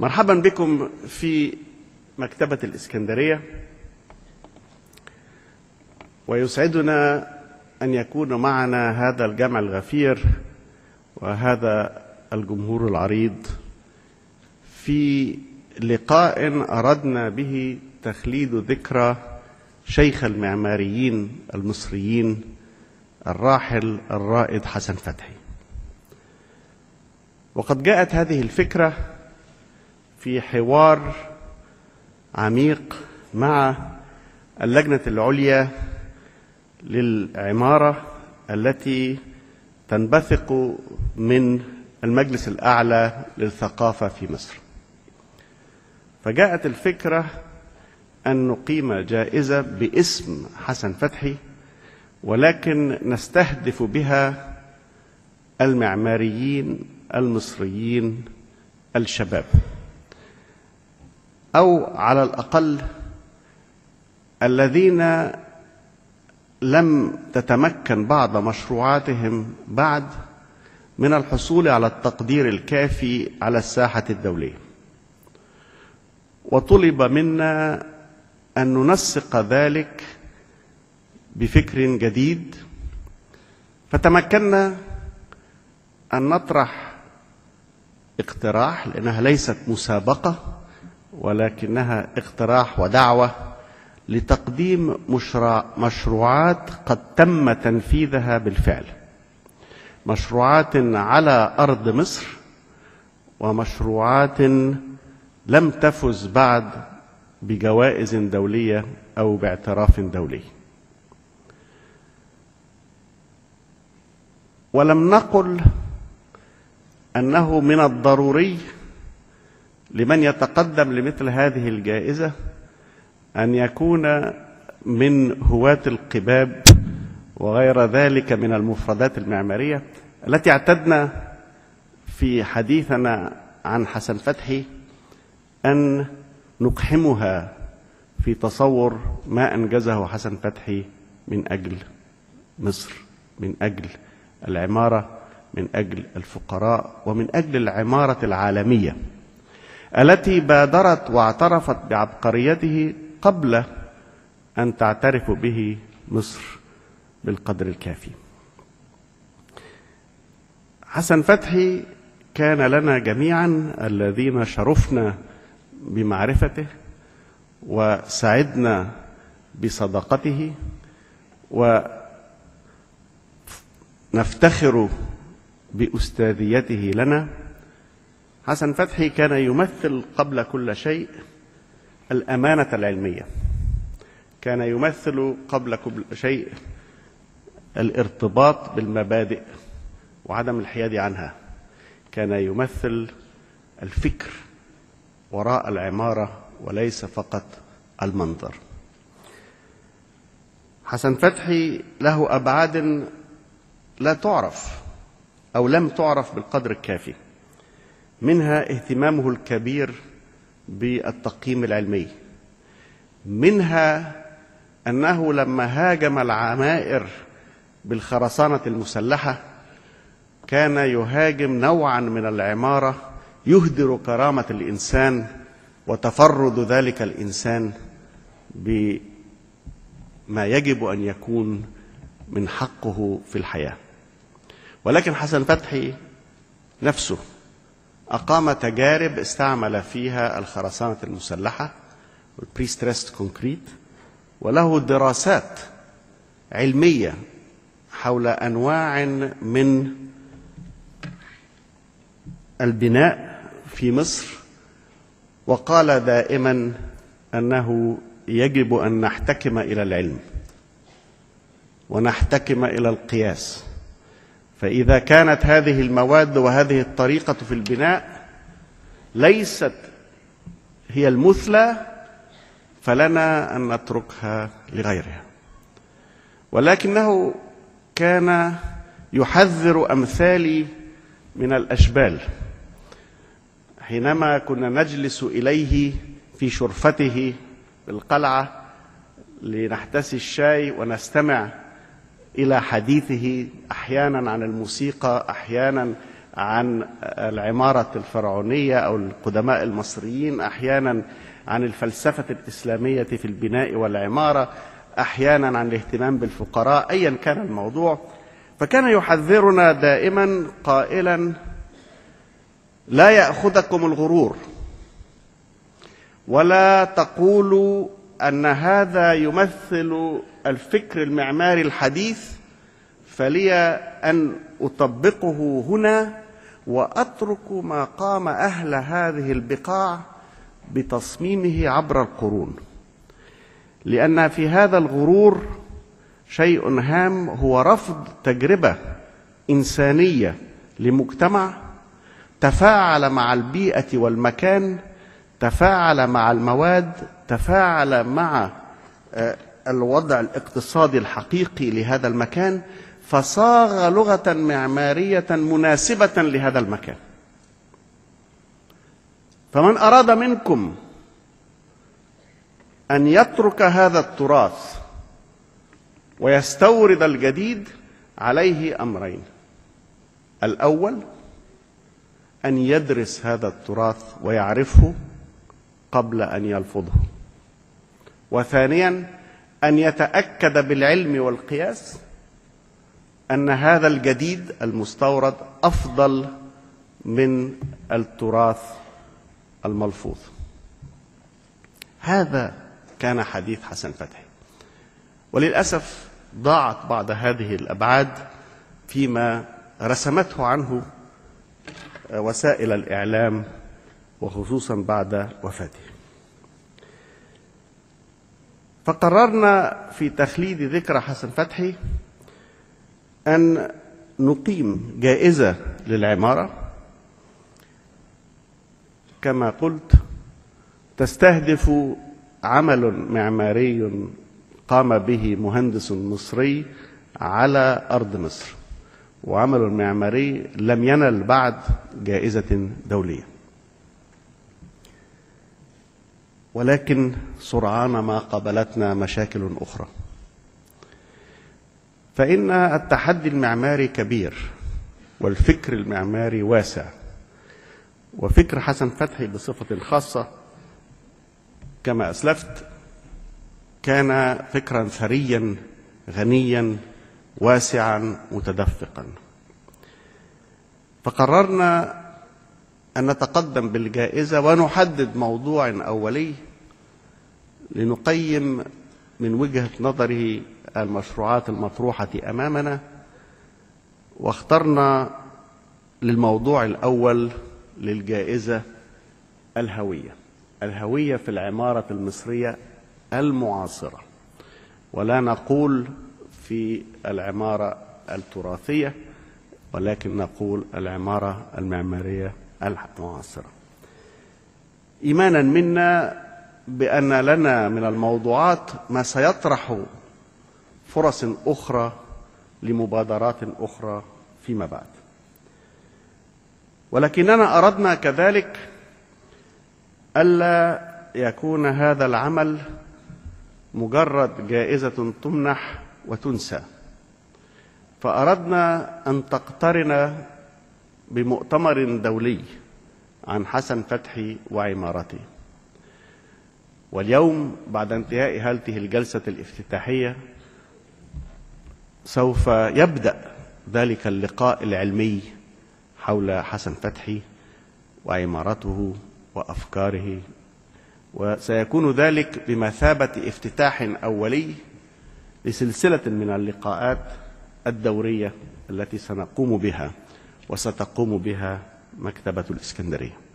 مرحبا بكم في مكتبة الإسكندرية. ويسعدنا أن يكون معنا هذا الجمع الغفير وهذا الجمهور العريض في لقاء أردنا به تخليد ذكرى شيخ المعماريين المصريين الراحل الرائد حسن فتحي. وقد جاءت هذه الفكرة في حوار عميق مع اللجنة العليا للعمارة التي تنبثق من المجلس الأعلى للثقافة في مصر. فجاءت الفكرة أن نقيم جائزة باسم حسن فتحي ولكن نستهدف بها المعماريين المصريين الشباب. أو على الأقل الذين لم تتمكن بعض مشروعاتهم بعد من الحصول على التقدير الكافي على الساحة الدولية. وطلب منا أن ننسق ذلك بفكر جديد. فتمكنا أن نطرح اقتراح لأنها ليست مسابقة. ولكنها اقتراح ودعوة لتقديم مشروع مشروعات قد تم تنفيذها بالفعل. مشروعات على أرض مصر ومشروعات لم تفز بعد بجوائز دولية أو باعتراف دولي. ولم نقل أنه من الضروري لمن يتقدم لمثل هذه الجائزة أن يكون من هواة القباب وغير ذلك من المفردات المعمارية التي اعتدنا في حديثنا عن حسن فتحي أن نقحمها في تصور ما أنجزه حسن فتحي من أجل مصر من أجل العمارة من أجل الفقراء ومن أجل العمارة العالمية. التي بادرت واعترفت بعبقريته قبل أن تعترف به مصر بالقدر الكافي. حسن فتحي كان لنا جميعا الذين شرفنا بمعرفته وسعدنا بصداقته ونفتخر بأستاذيته لنا حسن فتحي كان يمثل قبل كل شيء الأمانة العلمية. كان يمثل قبل كل شيء الارتباط بالمبادئ وعدم الحياد عنها. كان يمثل الفكر وراء العمارة وليس فقط المنظر. حسن فتحي له أبعاد لا تعرف أو لم تعرف بالقدر الكافي. منها اهتمامه الكبير بالتقييم العلمي. منها أنه لما هاجم العمائر بالخرسانة المسلحة كان يهاجم نوعا من العمارة يهدر كرامة الإنسان وتفرد ذلك الإنسان بما يجب أن يكون من حقه في الحياة. ولكن حسن فتحي نفسه أقام تجارب استعمل فيها الخرسانة المسلحة وال prestressed concrete وله دراسات علمية حول أنواع من البناء في مصر وقال دائما أنه يجب أن نحتكم إلى العلم ونحتكم إلى القياس. فإذا كانت هذه المواد وهذه الطريقة في البناء ليست هي المثلى فلنا أن نتركها لغيرها. ولكنه كان يحذر أمثالي من الأشبال. حينما كنا نجلس إليه في شرفته بالقلعة لنحتسي الشاي ونستمع إلى حديثه أحيانا عن الموسيقى أحيانا عن العمارة الفرعونية أو القدماء المصريين أحيانا عن الفلسفة الإسلامية في البناء والعمارة أحيانا عن الاهتمام بالفقراء أيا كان الموضوع. فكان يحذرنا دائما قائلا لا يأخذكم الغرور ولا تقولوا أن هذا يمثل الفكر المعماري الحديث فلي أن أطبقه هنا وأترك ما قام أهل هذه البقاع بتصميمه عبر القرون. لأن في هذا الغرور شيء هام هو رفض تجربة إنسانية لمجتمع تفاعل مع البيئة والمكان تفاعل مع المواد تفاعل مع الوضع الاقتصادي الحقيقي لهذا المكان فصاغ لغة معمارية مناسبة لهذا المكان. فمن أراد منكم أن يترك هذا التراث ويستورد الجديد عليه أمرين. الأول أن يدرس هذا التراث ويعرفه. قبل أن يلفظه. وثانيا أن يتأكد بالعلم والقياس أن هذا الجديد المستورد أفضل من التراث الملفوظ. هذا كان حديث حسن فتحي. وللأسف ضاعت بعض هذه الأبعاد فيما رسمته عنه وسائل الإعلام وخصوصا بعد وفاته. فقررنا في تخليد ذكرى حسن فتحي أن نقيم جائزة للعمارة. كما قلت تستهدف عمل معماري قام به مهندس مصري على أرض مصر وعمل معماري لم ينل بعد جائزة دولية. ولكن سرعان ما قابلتنا مشاكل أخرى. فإن التحدي المعماري كبير والفكر المعماري واسع وفكر حسن فتحي بصفة خاصة كما أسلفت كان فكرا ثريا غنيا واسعا متدفقا. فقررنا أن نتقدم بالجائزة ونحدد موضوع أولي لنقيم من وجهة نظره المشروعات المطروحة أمامنا واخترنا للموضوع الأول للجائزة الهوية الهوية في العمارة المصرية المعاصرة. ولا نقول في العمارة التراثية ولكن نقول العمارة المعمارية المعاصرة إيمانا منا بأن لنا من الموضوعات ما سيطرح فرص أخرى لمبادرات أخرى فيما بعد. ولكننا أردنا كذلك ألا يكون هذا العمل مجرد جائزة تمنح وتنسى. فأردنا أن تقترن بمؤتمر دولي عن حسن فتحي وعمارته. واليوم بعد انتهاء هذه الجلسة الافتتاحية سوف يبدأ ذلك اللقاء العلمي حول حسن فتحي وعمارته وأفكاره وسيكون ذلك بمثابة افتتاح أولي لسلسلة من اللقاءات الدورية التي سنقوم بها. وستقوم بها مكتبة الإسكندرية.